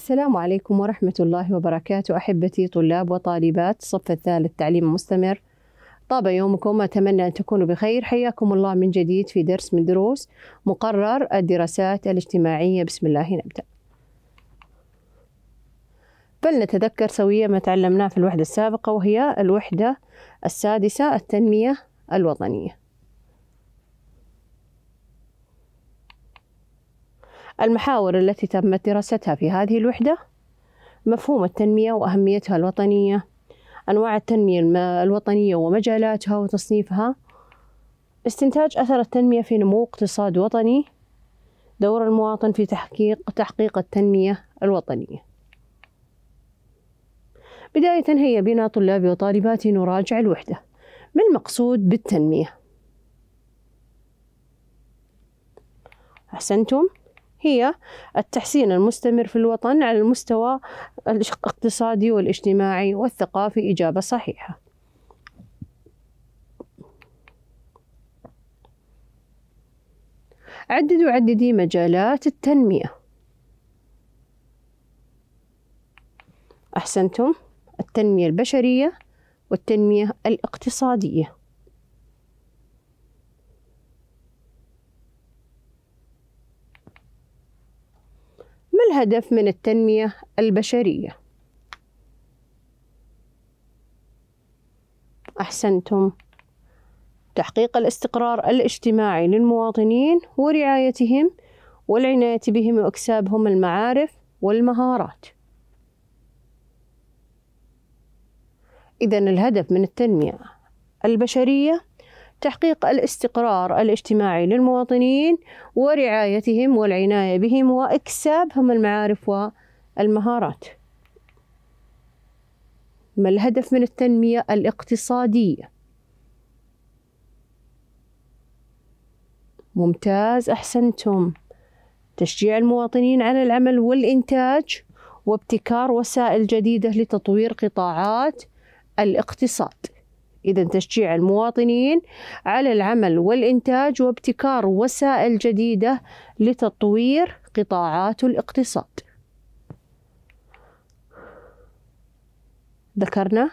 السلام عليكم ورحمة الله وبركاته أحبتي طلاب وطالبات الصف الثالث تعليم مستمر. طاب يومكم أتمنى أن تكونوا بخير. حياكم الله من جديد في درس من دروس مقرر الدراسات الاجتماعية. بسم الله نبدأ. فلنتذكر سويا ما تعلمناه في الوحدة السابقة وهي الوحدة السادسة التنمية الوطنية. المحاور التي تمت دراستها في هذه الوحدة مفهوم التنمية وأهميتها الوطنية أنواع التنمية الوطنية ومجالاتها وتصنيفها استنتاج أثر التنمية في نمو اقتصاد وطني دور المواطن في تحقيق تحقيق التنمية الوطنية. بداية هيا بنا طلابي وطالباتي نراجع الوحدة. ما المقصود بالتنمية؟ أحسنتم؟ هي التحسين المستمر في الوطن على المستوى الاقتصادي والاجتماعي والثقافي إجابة صحيحة. عددوا عددي مجالات التنمية. أحسنتم التنمية البشرية والتنمية الاقتصادية. ما الهدف من التنمية البشرية؟ أحسنتم تحقيق الاستقرار الاجتماعي للمواطنين ورعايتهم والعناية بهم وإكسابهم المعارف والمهارات. إذا الهدف من التنمية البشرية تحقيق الاستقرار الاجتماعي للمواطنين ورعايتهم والعناية بهم وإكسابهم المعارف والمهارات. ما الهدف من التنمية الاقتصادية؟ ممتاز أحسنتم تشجيع المواطنين على العمل والإنتاج وابتكار وسائل جديدة لتطوير قطاعات الاقتصاد. إذا تشجيع المواطنين على العمل والإنتاج وابتكار وسائل جديدة لتطوير قطاعات الاقتصاد. ذكرنا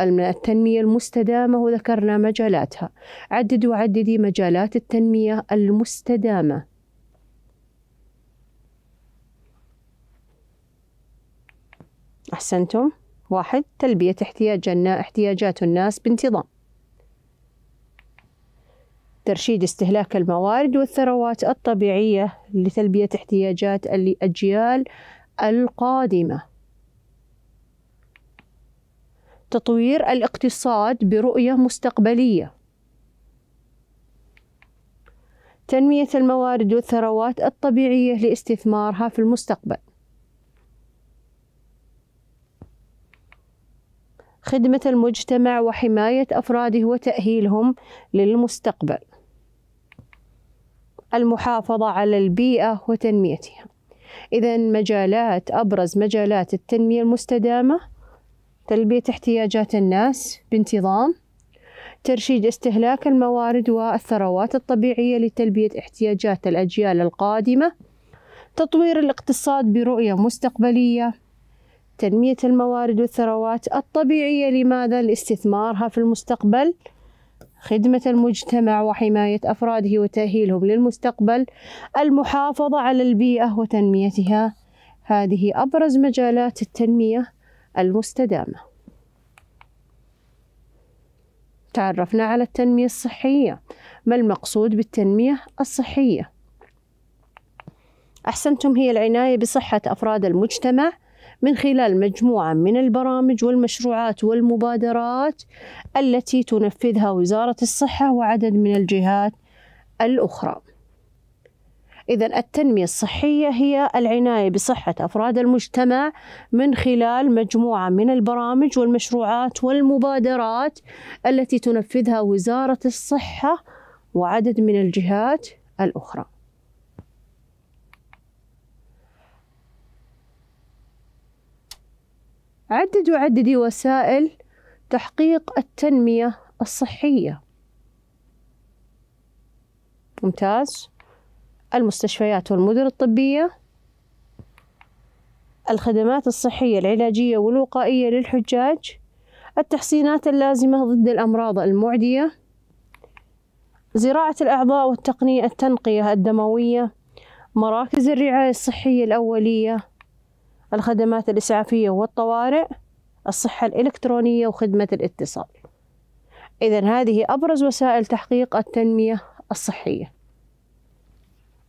التنمية المستدامة وذكرنا مجالاتها. عددوا وعددي مجالات التنمية المستدامة. أحسنتم. واحد تلبية احتياج احتياجات الناس بانتظام. ترشيد استهلاك الموارد والثروات الطبيعية لتلبية احتياجات الأجيال القادمة. تطوير الاقتصاد برؤية مستقبلية. تنمية الموارد والثروات الطبيعية لاستثمارها في المستقبل. خدمة المجتمع وحماية أفراده وتأهيلهم للمستقبل. المحافظة على البيئة وتنميتها. إذا مجالات أبرز مجالات التنمية المستدامة تلبية احتياجات الناس بانتظام، ترشيد استهلاك الموارد والثروات الطبيعية لتلبية احتياجات الأجيال القادمة، تطوير الاقتصاد برؤية مستقبلية، تنمية الموارد والثروات الطبيعية لماذا؟ لاستثمارها في المستقبل. خدمة المجتمع وحماية أفراده وتأهيلهم للمستقبل. المحافظة على البيئة وتنميتها. هذه أبرز مجالات التنمية المستدامة. تعرفنا على التنمية الصحية. ما المقصود بالتنمية الصحية؟ أحسنتم هي العناية بصحة أفراد المجتمع من خلال مجموعة من البرامج والمشروعات والمبادرات التي تنفذها وزارة الصحة وعدد من الجهات الأخرى. إذا التنمية الصحية هي العناية بصحة أفراد المجتمع من خلال مجموعة من البرامج والمشروعات والمبادرات التي تنفذها وزارة الصحة وعدد من الجهات الأخرى. عدد وعددي وسائل تحقيق التنمية الصحية. ممتاز. المستشفيات والمدن الطبية. الخدمات الصحية العلاجية والوقائية للحجاج. التحسينات اللازمة ضد الأمراض المعدية. زراعة الأعضاء والتقنية التنقية الدموية. مراكز الرعاية الصحية الأولية. الخدمات الإسعافية والطوارئ الصحة الإلكترونية وخدمة الاتصال. إذا هذه أبرز وسائل تحقيق التنمية الصحية.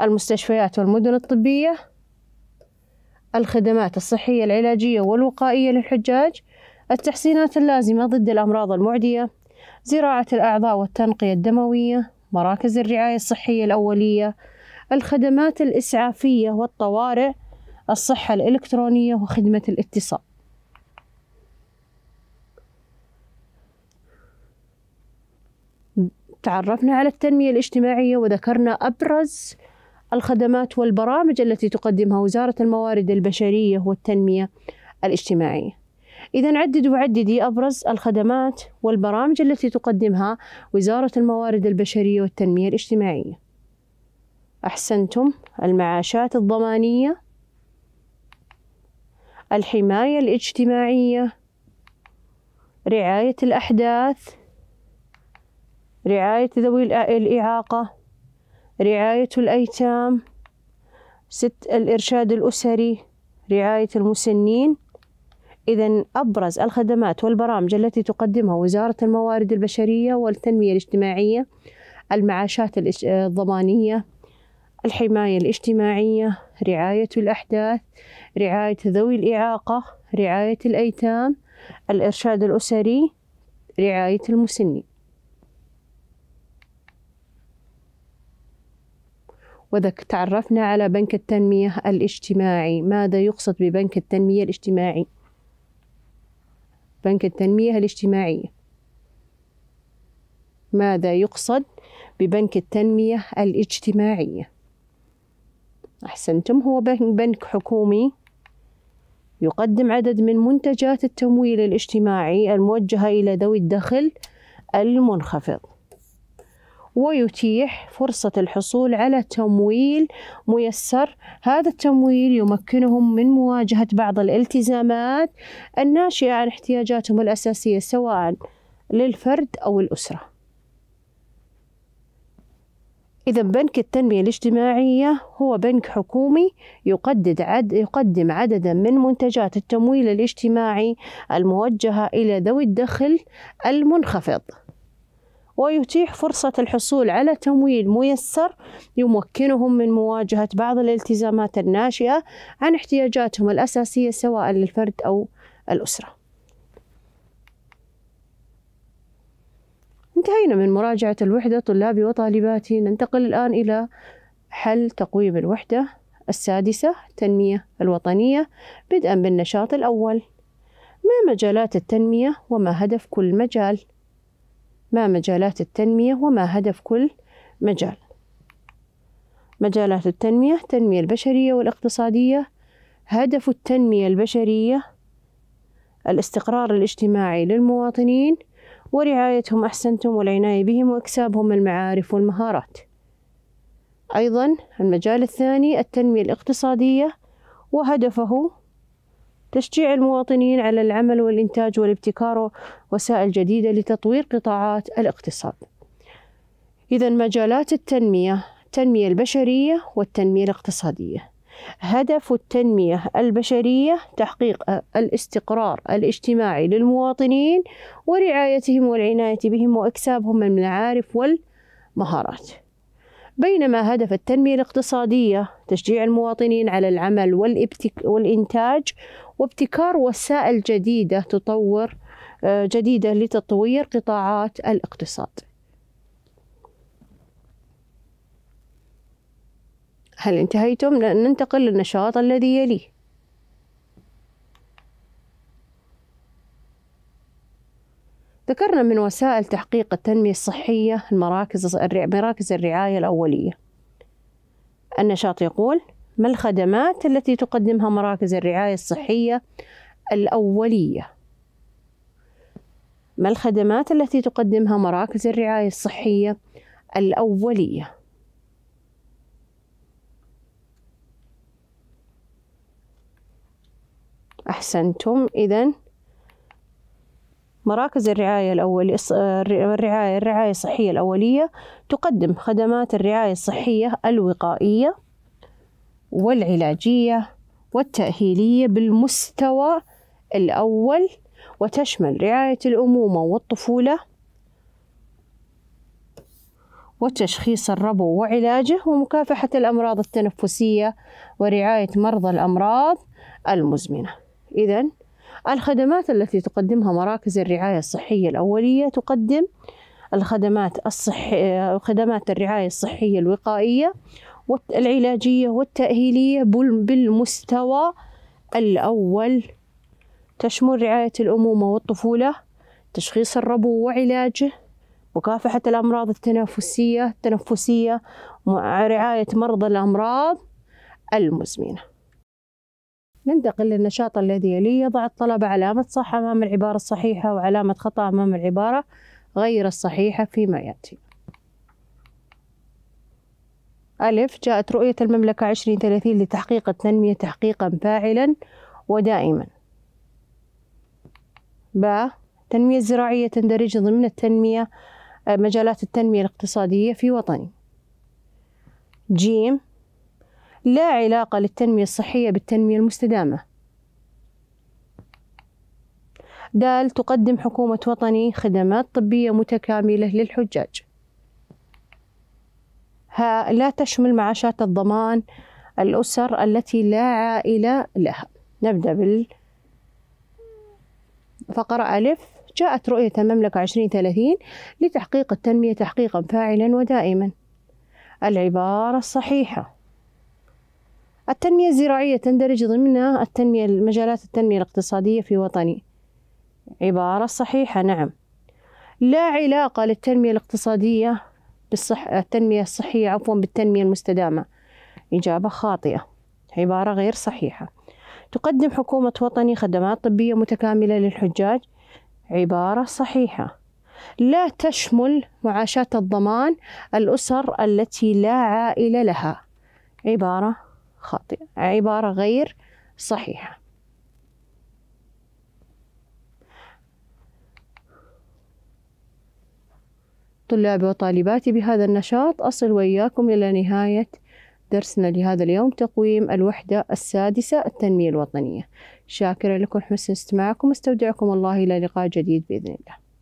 المستشفيات والمدن الطبية الخدمات الصحية العلاجية والوقائية للحجاج التحسينات اللازمة ضد الأمراض المعدية زراعة الأعضاء والتنقية الدموية مراكز الرعاية الصحية الأولية الخدمات الإسعافية والطوارئ الصحة الإلكترونية وخدمة الاتصال تعرفنا على التنمية الاجتماعية وذكرنا أبرز الخدمات والبرامج التي تقدمها وزارة الموارد البشرية والتنمية الاجتماعية. إذا عدد وعددي أبرز الخدمات والبرامج التي تقدمها وزارة الموارد البشرية والتنمية الاجتماعية. أحسنتم المعاشات الضمانية، الحماية الاجتماعية، رعاية الأحداث، رعاية ذوي الإعاقة رعاية الأيتام ست الإرشاد الأسري رعاية المسنين. إذا أبرز الخدمات والبرامج التي تقدمها وزارة الموارد البشرية والتنمية الاجتماعية المعاشات الضمانية الحماية الاجتماعية رعاية الأحداث رعاية ذوي الإعاقة رعاية الأيتام الإرشاد الأسري رعاية المسنين. وذك تعرفنا على بنك التنمية الاجتماعي ماذا يقصد ببنك التنمية الاجتماعي؟ بنك التنمية الاجتماعية. ماذا يقصد ببنك التنمية الاجتماعية؟ أحسنتم هو بنك حكومي يقدم عدد من منتجات التمويل الاجتماعي الموجهة إلى ذوي الدخل المنخفض ويتيح فرصة الحصول على تمويل ميسر. هذا التمويل يمكنهم من مواجهة بعض الالتزامات الناشئة عن احتياجاتهم الأساسية سواء للفرد أو الأسرة. إذا بنك التنمية الاجتماعية هو بنك حكومي يقدد عد يقدم عددا من منتجات التمويل الاجتماعي الموجهة إلى ذوي الدخل المنخفض. ويتيح فرصة الحصول على تمويل ميسر يمكنهم من مواجهة بعض الالتزامات الناشئة عن احتياجاتهم الأساسية سواء للفرد أو الأسرة. انتهينا من مراجعة الوحدة طلابي وطالباتي. ننتقل الآن إلى حل تقويم الوحدة السادسة التنمية الوطنية. بدءا بالنشاط الأول. ما مجالات التنمية وما هدف كل مجال؟ ما مجالات التنمية وما هدف كل مجال؟ مجالات التنمية التنمية البشرية والاقتصادية. هدف التنمية البشرية الاستقرار الاجتماعي للمواطنين. ورعايتهم أحسنتم والعناية بهم وإكسابهم المعارف والمهارات أيضا المجال الثاني التنمية الاقتصادية وهدفه تشجيع المواطنين على العمل والإنتاج والابتكار وسائل جديدة لتطوير قطاعات الاقتصاد. إذا مجالات التنمية التنمية البشرية والتنمية الاقتصادية. هدف التنمية البشرية تحقيق الاستقرار الاجتماعي للمواطنين ورعايتهم والعناية بهم وإكسابهم من المعارف والمهارات. بينما هدف التنمية الاقتصادية تشجيع المواطنين على العمل والإنتاج وابتكار وسائل جديدة تطور آه، جديدة لتطوير قطاعات الاقتصاد. هل انتهيتم؟ ننتقل للنشاط الذي يليه. ذكرنا من وسائل تحقيق التنمية الصحية المراكز مراكز الرعاية الأولية. النشاط يقول: ما الخدمات التي تقدمها مراكز الرعاية الصحية الأولية؟ ما الخدمات التي تقدمها مراكز الرعاية الصحية الأولية؟ أحسنتم. إذا مراكز الرعاية الأولية الرعاية الرعاية الصحية الأولية تقدم خدمات الرعاية الصحية الوقائية والعلاجية والتأهيلية بالمستوى الأول وتشمل رعاية الأمومة والطفولة وتشخيص الربو وعلاجه ومكافحة الأمراض التنفسية ورعاية مرضى الأمراض المزمنة. إذا الخدمات التي تقدمها مراكز الرعاية الصحية الأولية تقدم الخدمات الصحية خدمات الرعاية الصحية الوقائية والعلاجية والتأهيلية بالمستوى الأول. تشمل رعاية الأمومة والطفولة تشخيص الربو وعلاجه مكافحة الأمراض التنفسية التنفسية رعاية مرضى الأمراض المزمنة. ننتقل للنشاط الذي يليه يضع الطلبة علامة صح أمام العبارة الصحيحة وعلامة خطأ أمام العبارة غير الصحيحة فيما يأتي. ألف جاءت رؤية المملكة عشرين ثلاثين لتحقيق التنمية تحقيقا فاعلا ودائما. ب التنمية الزراعية تندرج ضمن التنمية مجالات التنمية الاقتصادية في وطني. جيم لا علاقة للتنمية الصحية بالتنمية المستدامة. دال تقدم حكومة وطني خدمات طبية متكاملة للحجاج. ها لا تشمل معاشات الضمان الأسر التي لا عائلة لها. نبدأ بالفقرة ألف. جاءت رؤية المملكة عشرين ثلاثين لتحقيق التنمية تحقيقا فاعلا ودائما. العبارة الصحيحة. التنمية الزراعية تندرج ضمن التنمية مجالات التنمية الاقتصادية في وطني. عبارة صحيحة نعم. لا علاقة للتنمية الاقتصادية بالصح التنمية الصحية عفوا بالتنمية المستدامة. إجابة خاطئة. عبارة غير صحيحة. تقدم حكومة وطني خدمات طبية متكاملة للحجاج. عبارة صحيحة. لا تشمل معاشات الضمان الأسر التي لا عائلة لها. عبارة خاطئة. عبارة غير صحيحة. طلابي وطالباتي بهذا النشاط أصل وإياكم إلى نهاية درسنا لهذا اليوم تقويم الوحدة السادسة التنمية الوطنية. شاكرة لكم حسن استماعكم أستودعكم الله إلى لقاء جديد بإذن الله.